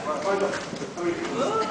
换换一个